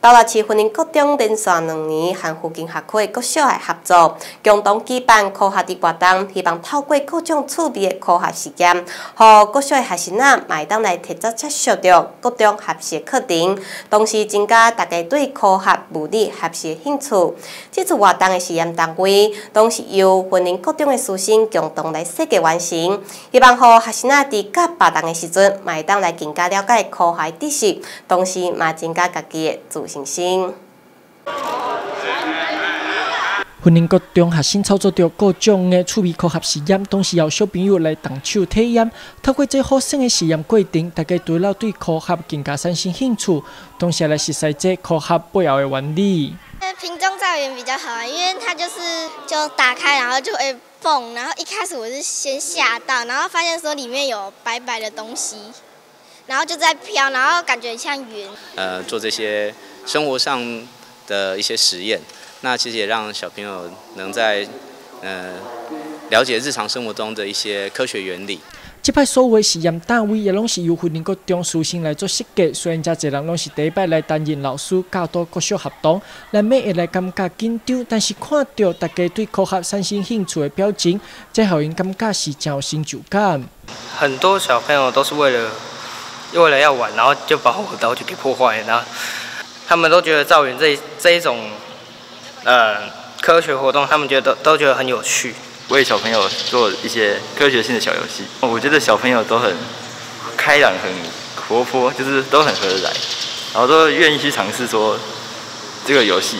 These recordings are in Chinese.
到了市云林高中连续两年，和附近学区的各小学合作，共同举办科学的活动，希望透过各种趣味的科学实验，和各小学生仔买当来提早接触到各种学习课程，同时增加大家对科学物理学习的兴趣。这次活动的实验单位，都是由云林各中的师生共同来设计完成，希望和学生仔伫教别人的时阵，买当来更加了解科学知识，同时嘛增加家己的自信。信心。云林国中学生操作着各种的趣味科学实验，同时邀小朋友来动手体验。透过这好耍的实验过程，大家对了对科学更加产生兴趣，同时来实习这科学背后的原理。瓶中造园比较好玩，因为它就是就打开，然后就会蹦。然后一开始我是先吓到，然后发现说里面有白白的东西，然后就在飘，然后感觉像云。呃，做这些。生活上的一些实验，那其实也让小朋友能在呃了解日常生活中的一些科学原理。即排所谓实验单位也拢是由训练国中师生来做设计，虽然这侪人拢是第一摆来担任老师教导各小活动，难免会来感觉紧张，但是看到大家对科学产生兴趣的表情，这让人感觉是真有成就感。很多小朋友都是为了为了要玩，然后就把火刀就给破坏，然后。他们都觉得造云这这一种，呃，科学活动，他们觉得都觉得很有趣。为小朋友做一些科学性的小游戏，我觉得小朋友都很开朗、很活泼，就是都很合得来，然后都愿意去尝试说这个游戏。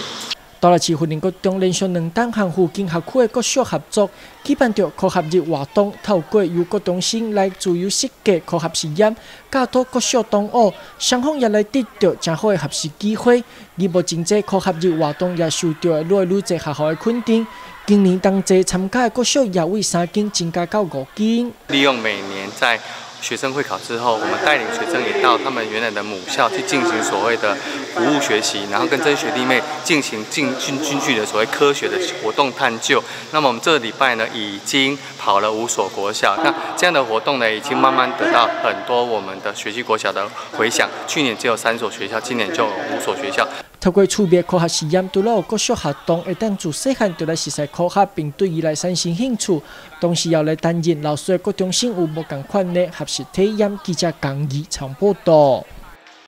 到了市云林国中连续两档和附近学区的各小合作，举办着科学日活动，透过由各中心来自由设计科学实验，教导各小同学，双方也来得到真好的学习机会。而目前这科学日活动也受到越来越多学校的肯定。今年当这参加的各小也为三间增加到五间。利用每年在学生会考之后，我们带领学生也到他们原来的母校去进行所谓的服务学习，然后跟这些学弟妹进行进进进去的所谓科学的活动探究。那么我们这个礼拜呢，已经跑了五所国小，那这样的活动呢，已经慢慢得到很多我们的学习国小的回响。去年只有三所学校，今年就有五所学校。透过区别科学实验，除了有各小活动，会当自细汉就来实习科学，并对伊来产生兴趣，同时要来担任老师的各中心有无共款的学习体验，记者讲义长报道。